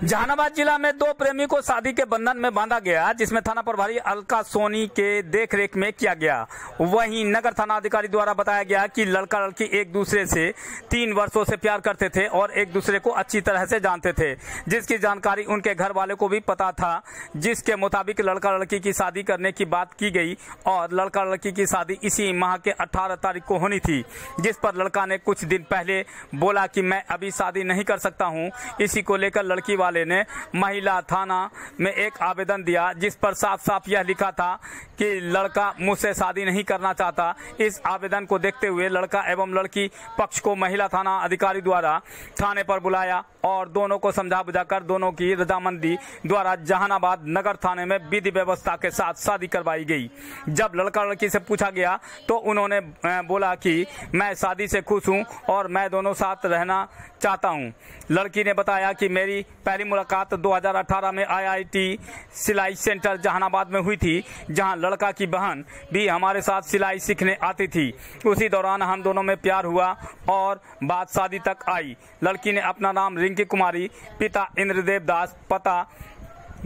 जहानाबाद जिला में दो प्रेमी को शादी के बंधन में बांधा गया, जिसमें थाना प्रभारी अलका सोनी के देखरेख में किया गया। वहीं नगर थाना अधिकारी द्वारा बताया गया कि लड़का लड़की एक दूसरे से तीन वर्षों से प्यार करते थे और एक दूसरे को अच्छी तरह से जानते थे, जिसकी जानकारी उनके घर वाले को भी पता था, जिसके मुताबिक लड़का लड़की की शादी करने की बात की गई और लड़का लड़की की शादी इसी माह के अठारह तारीख को होनी थी, जिस पर लड़का ने कुछ दिन पहले बोला कि मैं अभी शादी नहीं कर सकता हूँ। इसी को लेकर लड़की वाले ने महिला थाना में एक आवेदन दिया, जिस पर साफ़ साफ़ यह लिखा था कि लड़का मुझसे शादी नहीं करना चाहता। इस आवेदन को देखते हुए लड़का एवं लड़की पक्ष को महिला थाना अधिकारी द्वारा थाने पर बुलाया और दोनों को समझा बुझाकर दोनों की रजामंदी द्वारा जहानाबाद नगर थाने में विधि व्यवस्था के साथ शादी करवाई गई। जब लड़का लड़की से पूछा गया तो उन्होंने बोला कि मैं शादी से खुश हूँ और मैं दोनों साथ रहना चाहता हूँ। लड़की ने बताया कि मेरी पहली मुलाकात 2018 में आईआईटी सिलाई सेंटर जहानाबाद में हुई थी, जहाँ लड़का की बहन भी हमारे साथ सिलाई सीखने आती थी। उसी दौरान हम दोनों में प्यार हुआ और बात शादी तक आई। लड़की ने अपना नाम रिंकी कुमारी, पिता इंद्रदेव दास, पता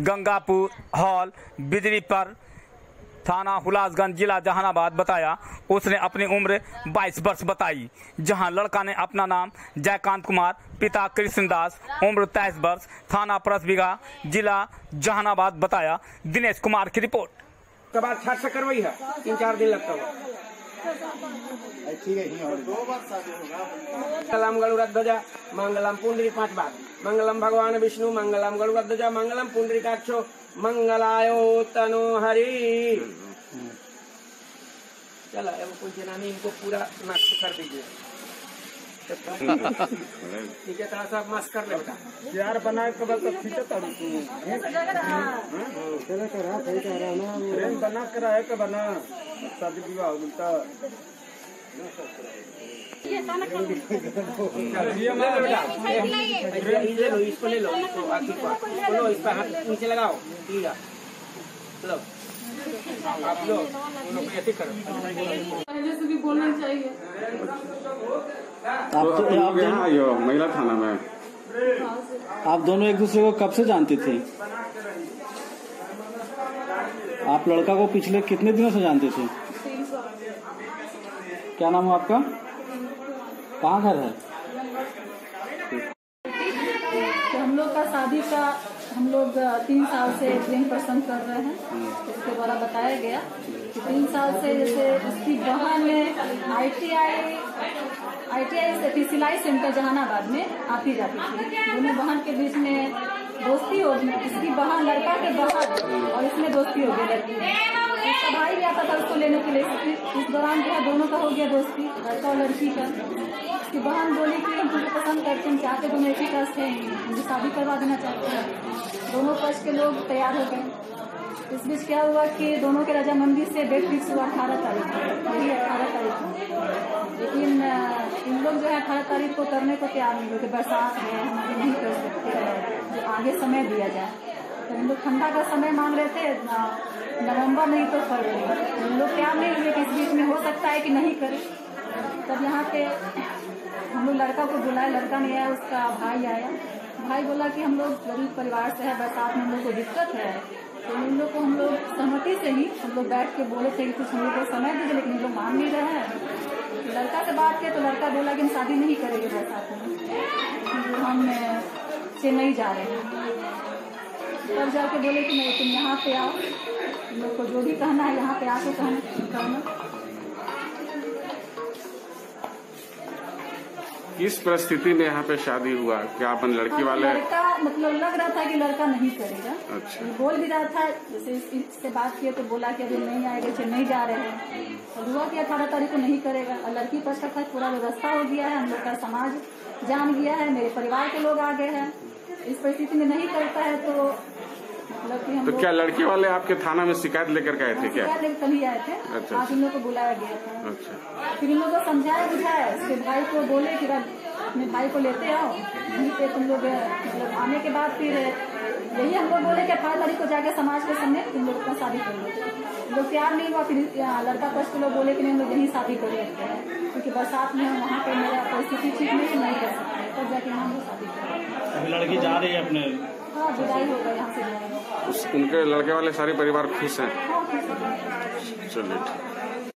गंगापुर हॉल, बिजली पर थाना हुलासगंज जिला जहानाबाद बताया उसने अपनी उम्र 22 वर्ष बताई जहाँ लड़का ने अपना नाम जयकांत कुमार पिता कृष्णदास उम्र 23 वर्ष थाना परसबिगा जिला जहानाबाद बताया। दिनेश कुमार की रिपोर्ट। बाद छठ से करवाई है? तीन चार दिन लगता हुआ मंगलम गरुड़ ध्वजा मंगलम पुंडरी पाँच बार। मंगलम भगवान विष्णु मंगलम गरुड़ ध्वजा मंगलम पुंडरी काक्षो मंगलायो तनो हरि। चलो अब कोई जनानी इनको पूरा नष्ट कर दीजिए। ठीक है थोड़ा सा मस्त कर ले बेटा। यार बना के बस खींचत तारू तू प्रेम बना के रहे के बना। शादी विवाह हो गइल त ले लो बेटा ये ले लो इस पर हाथ नीचे लगाओ है आप लो दोनों को ऐसे करो पहले से भी बोलना चाहिए आप तो आप यहाँ दोनों, यो महिला थाना में आप दोनों एक दूसरे को कब से जानती थी? आप लड़का को पिछले कितने दिनों से जानते थे? क्या नाम है आपका? कहाँ घर है? कि हम लोग का शादी का, हम लोग तीन साल से प्रेम पसंद कर रहे हैं। उसके द्वारा बताया गया कि तीन साल से जैसे उसकी बहन ने आईटीआई आईटीआई से थी, सिलाई सेंटर जहानाबाद में आती जाती थी। दोनों बहन के बीच में दोस्ती हो गई। इसकी बहन, लड़का के बहन और इसमें दोस्ती हो गई लड़की। में। इसका भाई भी आता था उसको लेने के लिए। इस- दौरान जो है दोनों का हो गया दोस्ती, लड़का और लड़की का। उसकी बहन बोली कि हम तुझे पसंद करते हैं, चाहते एक ही ट्रस्ट है, मुझे शादी करवा देना चाहते हैं। दोनों पक्ष के लोग तैयार हो गए। इस बीच क्या हुआ कि दोनों के रजामंदी से डेट फिक्स हुआ अठारह तारीख को। यही अठारह तारीख को। लेकिन इन लोग जो है अठारह तारीख को करने को तैयार नहीं, क्योंकि बरसात है, हम नहीं कर सकते आगे समय दिया जाए। तो हम लोग ठंडा का समय मांग रहे थे नवंबर नहीं तो फरवरी हम लोग तैयार नहीं हुए कि इस बीच में हो सकता है कि नहीं करें? तब यहाँ पे हम लोग लड़का को बुलाए लड़का नहीं आया, उसका भाई आया। भाई बोला कि हम लोग गरीब परिवार से है बरसात में हम लोग को दिक्कत है। तो उन लोग को हम लोग सहमति से ही हम लोग बैठ के बोले थे कुछ हम लोग को समय दीजिए, लेकिन इन लोग मान नहीं रहे हैं। लड़का से बात किए तो लड़का बोला कि हम शादी नहीं करेंगे बरसात में। हम चेन्नई जा रहे हैं। तब जाके बोले कि नहीं तुम यहाँ पे आओ। तुम लोग को जो भी कहना है यहाँ पे आके कहना कहना। किस परिस्थिति में यहाँ पे शादी हुआ? क्या अपन लड़की वाले लड़का मतलब लग रहा था कि लड़का नहीं करेगा। अच्छा। बोल भी रहा था जैसे इससे बात किए तो बोला कि अभी नहीं आएगा चेन्नई जा रहे हैं। और हुआ कि अठारह तारीख को नहीं करेगा। और लड़की पक्ष का पूरा व्यवस्था हो गया है हम लोग का समाज जान गया है मेरे परिवार के लोग आ गए हैं। इस परिस्थिति में नहीं करता है तो तो क्या लड़के वाले आपके थाना में शिकायत लेकर के आए थे हाँ, क्या? आए थे। अच्छा। आप इन लोग को बुलाया गया था। अच्छा। फिर इन लोग को समझाया बुझाया उसके भाई को बोले कि अपने भाई को लेते आओ। पे तुम लोग मतलब आने के बाद फिर यही हम लोग बोले कि अठारह तारीख को जाके समाज के सामने तुम लोग का शादी कर लो। प्यार नहीं हुआ फिर लड़का पक्ष के तो लोग बोले कि नहीं हम लोग यही शादी कर लेते हैं। क्योंकि बरसात में वहाँ पर मेरा परिस्थिति ठीक नहीं नहीं कर सकते तब तो जाके हम लोग शादी कर लड़की जा रही है अपने उस उनके लड़के वाले सारे परिवार खुश हैं। चलिए ठीक।